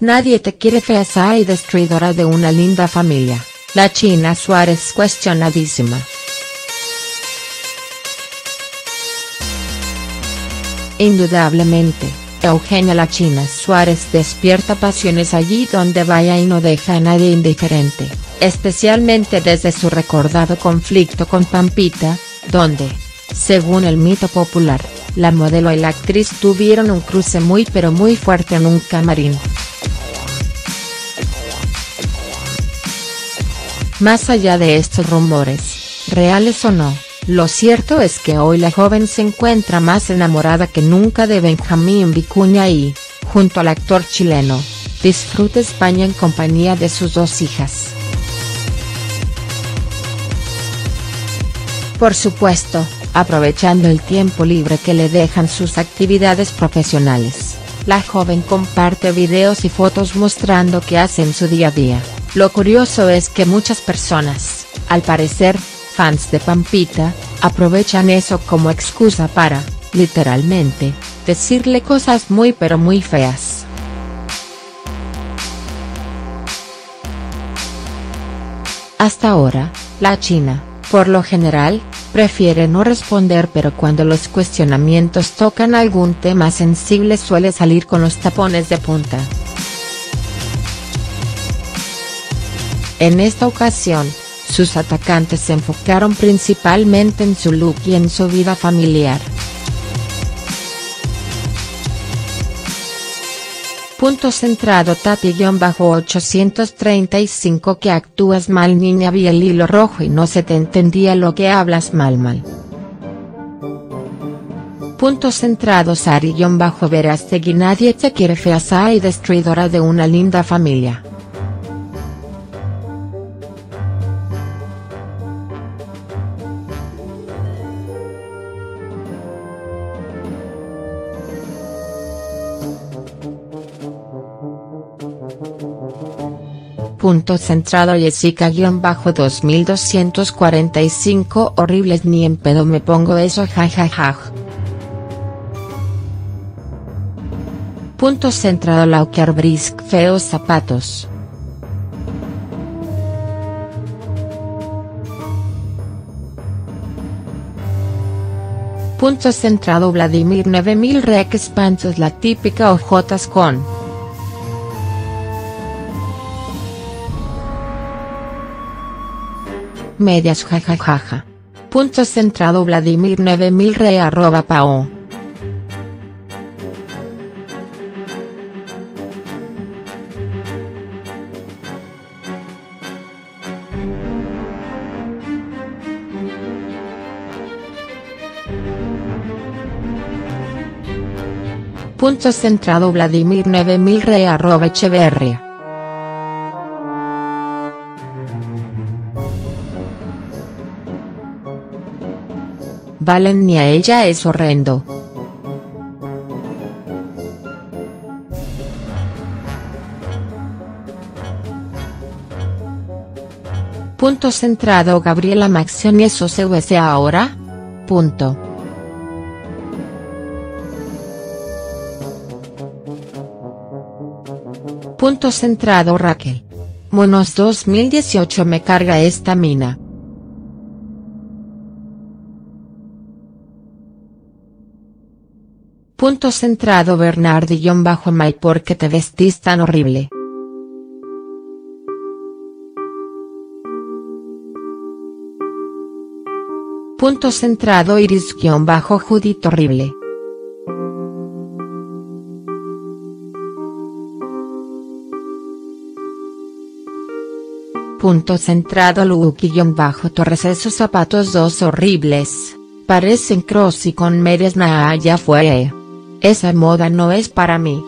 Nadie te quiere fea y destruidora de una linda familia, la China Suárez cuestionadísima. Indudablemente, Eugenia La China Suárez despierta pasiones allí donde vaya y no deja a nadie indiferente, especialmente desde su recordado conflicto con Pampita, donde, según el mito popular, la modelo y la actriz tuvieron un cruce muy pero muy fuerte en un camarín. Más allá de estos rumores, reales o no, lo cierto es que hoy la joven se encuentra más enamorada que nunca de Benjamín Vicuña y, junto al actor chileno, disfruta España en compañía de sus dos hijas. Por supuesto, aprovechando el tiempo libre que le dejan sus actividades profesionales, la joven comparte videos y fotos mostrando qué hace en su día a día. Lo curioso es que muchas personas, al parecer, fans de Pampita, aprovechan eso como excusa para, literalmente, decirle cosas muy pero muy feas. Hasta ahora, la China, por lo general, prefiere no responder pero cuando los cuestionamientos tocan algún tema sensible suele salir con los tapones de punta. En esta ocasión, sus atacantes se enfocaron principalmente en su look y en su vida familiar. Punto centrado Tati-835 que actúas mal niña vi el hilo rojo y no se te entendía lo que hablas mal mal. Punto centrado Sari-Verastegui nadie te quiere fea y destruidora de una linda familia. Punto centrado Jessica-2245 horribles ni en pedo me pongo eso jajaja. Punto centrado Lauker Brisk feos zapatos. Punto centrado Vladimir 9000 Rex Pantos la típica ojotas con. Medias jajajaja. Punto centrado Vladimir 9000 re arroba pao. Punto centrado Vladimir 9000 re arroba Echeverria. Valen ni a ella es horrendo. Punto centrado Gabriela Maxioni eso se usa ahora? Punto. Punto centrado Raquel. Monos 2018 me carga esta mina. Punto centrado Bernardi-May ¿Por qué te vestís tan horrible?. Punto centrado Iris-Judith horrible. Punto centrado Luki-Torres esos zapatos dos horribles, parecen cross y con medias ya fue. Esa moda no es para mí.